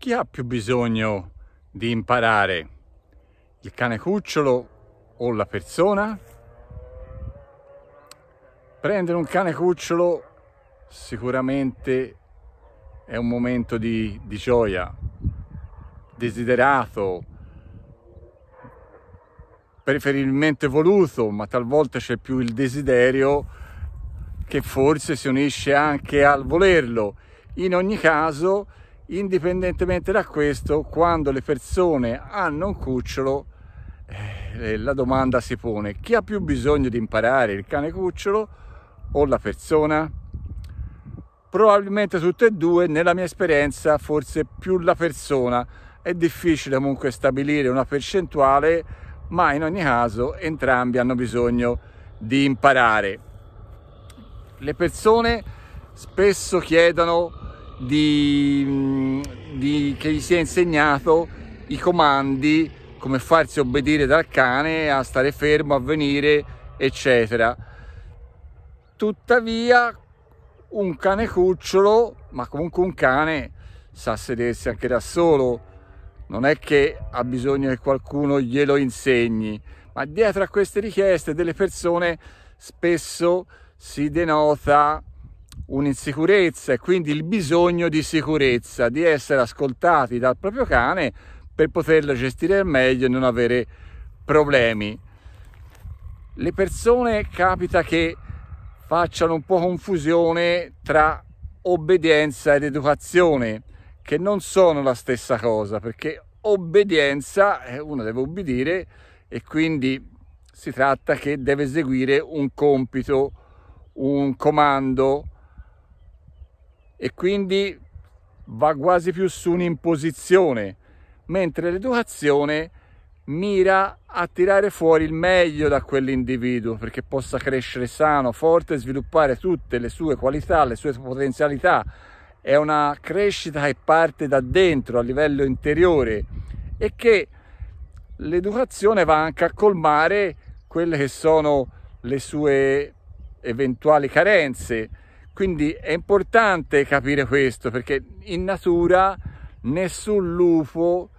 Chi ha più bisogno di imparare? Il cane cucciolo o la persona? Prendere un cane cucciolo sicuramente è un momento di, di gioia, desiderato, preferibilmente voluto, ma talvolta c'è più il desiderio che forse si unisce anche al volerlo. In ogni caso, indipendentemente da questo, quando le persone hanno un cucciolo, eh, la domanda si pone, chi ha più bisogno di imparare, il cane cucciolo o la persona? Probabilmente tutte e due, nella mia esperienza forse più la persona. È difficile comunque stabilire una percentuale, ma in ogni caso entrambi hanno bisogno di imparare. Le persone spesso chiedono di, di, che gli sia insegnato i comandi, come farsi obbedire dal cane, a stare fermo, a venire, eccetera. Tuttavia, un cane cucciolo, ma comunque un cane, sa sedersi anche da solo, non è che ha bisogno che qualcuno glielo insegni, ma dietro a queste richieste delle persone spesso si denota un'insicurezza e quindi il bisogno di sicurezza, di essere ascoltati dal proprio cane per poterlo gestire al meglio e non avere problemi. Le persone capita che facciano un po' confusione tra obbedienza ed educazione, che non sono la stessa cosa, perché obbedienza eh, uno deve obbedire e quindi si tratta che deve eseguire un compito, un comando, e quindi va quasi più su un'imposizione, mentre l'educazione mira a tirare fuori il meglio da quell'individuo perché possa crescere sano, forte sviluppare tutte le sue qualità, le sue potenzialità. È una crescita che parte da dentro a livello interiore e che l'educazione va anche a colmare quelle che sono le sue eventuali carenze quindi è importante capire questo perché in natura nessun lupo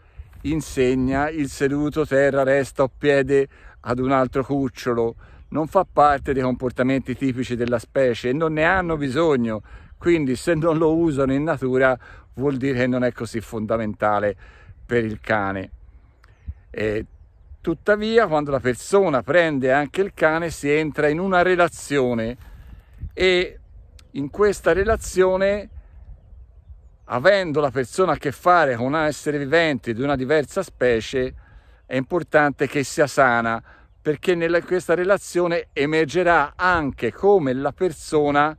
insegna il seduto terra resta o piede ad un altro cucciolo, non fa parte dei comportamenti tipici della specie e non ne hanno bisogno, quindi se non lo usano in natura vuol dire che non è così fondamentale per il cane. E, tuttavia quando la persona prende anche il cane si entra in una relazione e in questa relazione, avendo la persona a che fare con un essere vivente di una diversa specie, è importante che sia sana, perché in questa relazione emergerà anche come la persona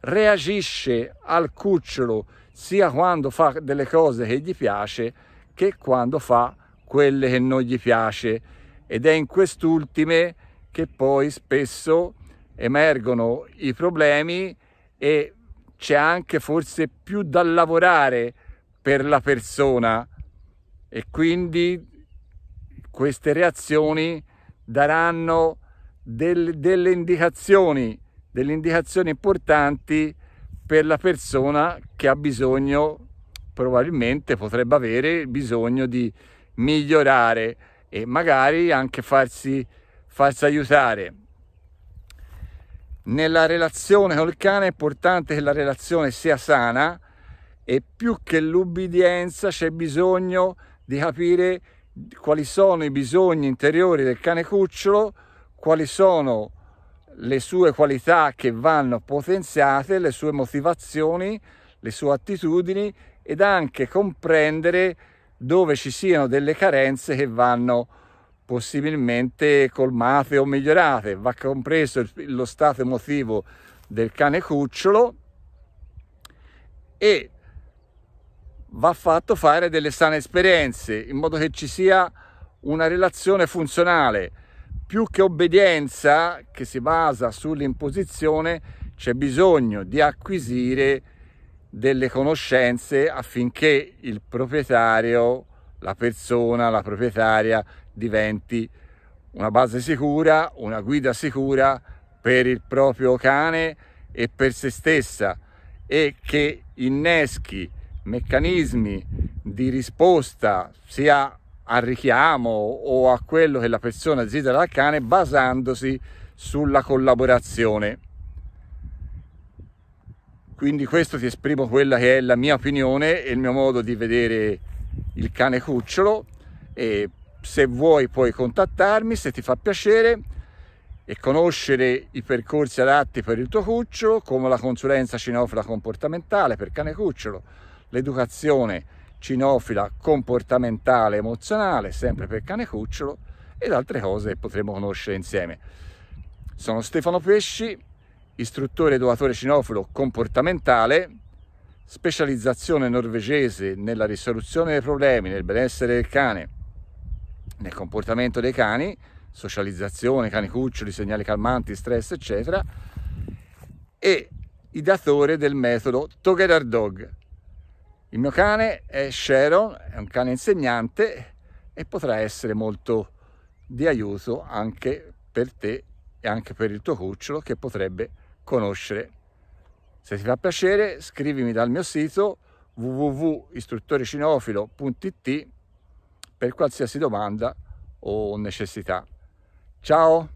reagisce al cucciolo sia quando fa delle cose che gli piace che quando fa quelle che non gli piace. Ed è in quest'ultime che poi spesso emergono i problemi e c'è anche forse più da lavorare per la persona e quindi queste reazioni daranno del, delle indicazioni, delle indicazioni importanti per la persona che ha bisogno, probabilmente potrebbe avere bisogno di migliorare e magari anche farsi, farsi aiutare nella relazione col cane è importante che la relazione sia sana e più che l'ubbidienza c'è bisogno di capire quali sono i bisogni interiori del cane cucciolo, quali sono le sue qualità che vanno potenziate, le sue motivazioni, le sue attitudini ed anche comprendere dove ci siano delle carenze che vanno possibilmente colmate o migliorate. Va compreso lo stato emotivo del cane cucciolo e va fatto fare delle sane esperienze in modo che ci sia una relazione funzionale. Più che obbedienza che si basa sull'imposizione, c'è bisogno di acquisire delle conoscenze affinché il proprietario, la persona, la proprietaria diventi una base sicura, una guida sicura per il proprio cane e per se stessa e che inneschi meccanismi di risposta sia al richiamo o a quello che la persona desidera dal cane basandosi sulla collaborazione. Quindi questo ti esprimo quella che è la mia opinione e il mio modo di vedere il cane cucciolo e se vuoi puoi contattarmi se ti fa piacere e conoscere i percorsi adatti per il tuo cucciolo come la consulenza cinofila comportamentale per cane cucciolo, l'educazione cinofila comportamentale emozionale sempre per cane cucciolo ed altre cose che potremo conoscere insieme. Sono Stefano Pesci, istruttore educatore cinofilo comportamentale, specializzazione norvegese nella risoluzione dei problemi, nel benessere del cane, nel comportamento dei cani, socializzazione, cani cuccioli, segnali calmanti, stress, eccetera, e ideatore del metodo Together Dog. Il mio cane è Sharon, è un cane insegnante e potrà essere molto di aiuto anche per te e anche per il tuo cucciolo che potrebbe conoscere. Se ti fa piacere scrivimi dal mio sito www.istruttorecinofilo.it per qualsiasi domanda o necessità. Ciao!